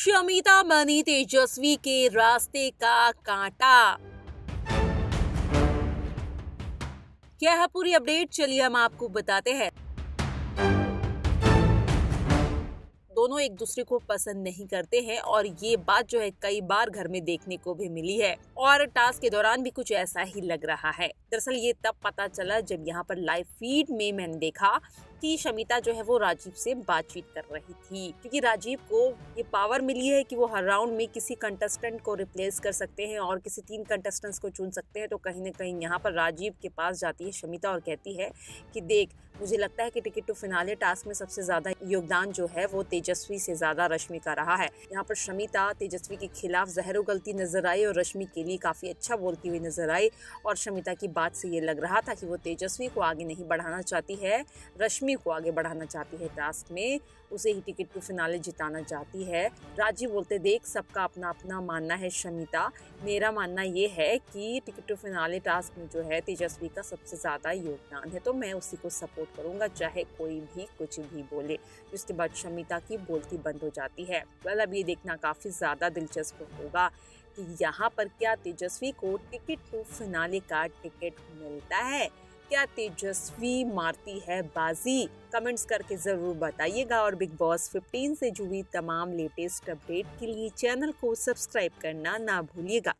शमिता बनी तेजस्वी के रास्ते का कांटा। क्या है पूरी अपडेट? चलिए हम आपको बताते हैं। दोनों एक दूसरे को पसंद नहीं करते हैं और ये बात जो है कई बार घर में देखने को भी मिली है। और टास्क के दौरान भी कुछ ऐसा ही लग रहा है। दरअसल ये तब पता चला जब यहाँ पर लाइव फ़ीड में मैंने देखा कि शमिता जो है वो राजीव से बातचीत कर रही थी। क्योंकि राजीव को ये पावर मिली है कि वो हर राउंड में किसी कंटेस्टेंट को रिप्लेस कर सकते हैं और किसी तीन कंटेस्टेंट्स को चुन सकते हैं। तो कहीं ना कहीं यहाँ पर राजीव के पास जाती है शमिता और कहती है कि देख, मुझे लगता है कि टिकट टू फिनाले टास्क में सबसे ज़्यादा योगदान जो है वो तेजस्वी से ज़्यादा रश्मि का रहा है। यहाँ पर शमिता तेजस्वी के खिलाफ जहरो गलती नज़र आई और रश्मि के लिए काफ़ी अच्छा बोलती हुई नज़र आई और शमिता की बात से ये लग रहा था कि वो तेजस्वी को आगे नहीं बढ़ाना चाहती है, रश्मि को आगे बढ़ाना चाहती है टास्क में, उसे ही टिकट टू फिनाले जिताना चाहती है। राजीव बोलते, देख, सबका अपना अपना मानना है शमिता। मेरा मानना ये है कि टिकट टू फिनाले टास्क में जो है तेजस्वी का सबसे ज़्यादा योगदान है तो मैं उसी को सपोर्ट करूँगा, चाहे कोई भी कुछ भी बोले। उसके बाद शमिता की बोलती बंद हो जाती है। वेल अब ये देखना काफ़ी ज़्यादा दिलचस्प होगा। कि यहाँ पर क्या तेजस्वी को टिकट टू फिनाले का टिकट मिलता है? क्या तेजस्वी मारती है बाजी? कमेंट्स करके ज़रूर बताइएगा और बिग बॉस 15 से जुड़ी तमाम लेटेस्ट अपडेट के लिए चैनल को सब्सक्राइब करना ना भूलिएगा।